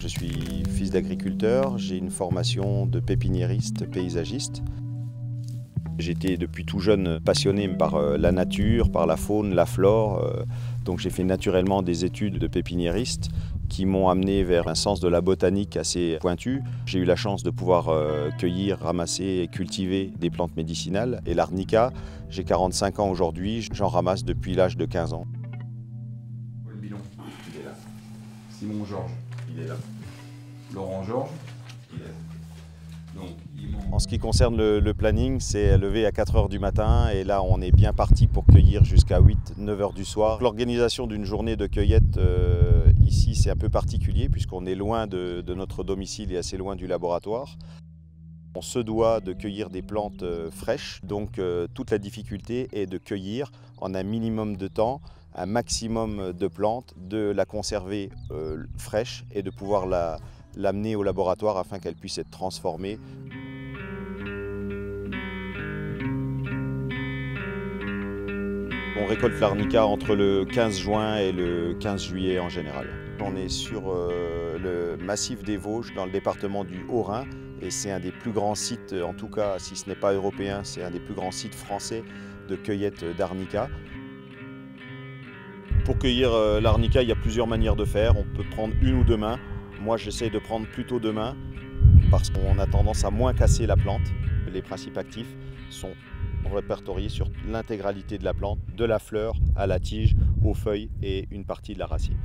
Je suis fils d'agriculteur, j'ai une formation de pépiniériste paysagiste. J'étais depuis tout jeune passionné par euh, la nature, par la faune, la flore. euh, Donc j'ai fait naturellement des études de pépiniériste qui m'ont amené vers un sens de la botanique assez pointu. J'ai eu la chance de pouvoir euh, cueillir, ramasser et cultiver des plantes médicinales. Et l'arnica, j'ai 45 ans aujourd'hui, j'en ramasse depuis l'âge de 15 ans. Simon Georges, il est là. Laurent Georges, il est là. En ce qui concerne le, planning, c'est levé à 4 heures du matin et là on est bien parti pour cueillir jusqu'à 8-9 heures du soir. L'organisation d'une journée de cueillette euh, ici c'est un peu particulier puisqu'on est loin de notre domicile et assez loin du laboratoire. On se doit de cueillir des plantes euh, fraîches, donc euh, toute la difficulté est de cueillir en un minimum de temps un maximum de plantes, de la conserver euh, fraîche et de pouvoir la- l'amener au laboratoire afin qu'elle puisse être transformée On récolte l'arnica entre le 15 juin et le 15 juillet en général. On est sur euh, le massif des Vosges dans le département du Haut-Rhin et c'est un des plus grands sites, en tout cas si ce n'est pas européen, c'est un des plus grands sites français de cueillette d'arnica. Pour cueillir euh, l'arnica, il y a plusieurs manières de faire. On peut prendre une ou deux mains. Moi j'essaie de prendre plutôt deux mains parce qu'on a tendance à moins casser la plante. Les principes actifs sont répertoriés sur l'intégralité de la plante, de la fleur à la tige, aux feuilles et une partie de la racine.